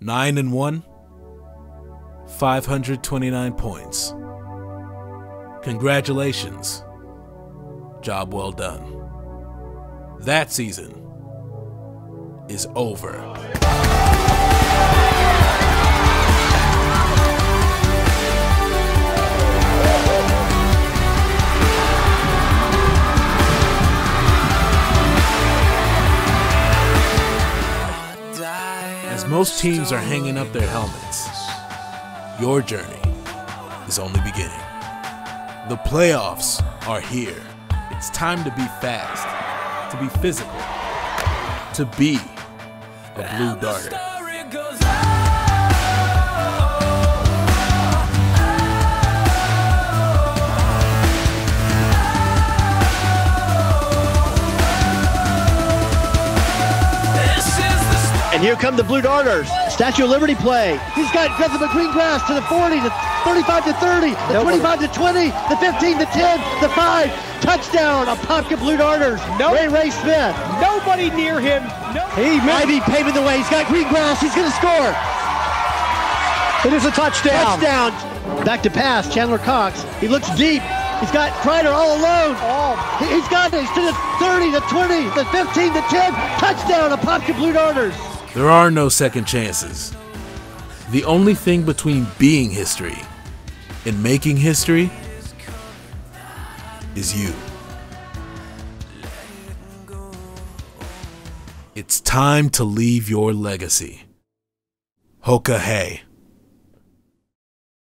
9 and 1, 529 points. Congratulations. Job well done. That season is over. Most teams are hanging up their helmets, your journey is only beginning. The playoffs are here. It's time to be fast, to be physical, to be a blue darter. And here come the Blue Darters. Statue of Liberty play. He's got nothing but green grass to the 40, to 35 to 30, the Nope. 25 to 20, the 15 to 10, the 5. Touchdown, Apopka Blue Darters. Nope. Ray Ray Smith. Nobody near him. No. He Ivy paving the way. He's got green grass. He's going to score. It is a touchdown. Touchdown. Back to pass. Chandler Cox. He looks deep. He's got Kreider all alone. Oh, He- He's got it. He's to the 30, the 20, the 15, the 10. Touchdown, Apopka Blue Darters. There are no second chances. The only thing between being history and making history is you. It's time to leave your legacy. Hoka Hey.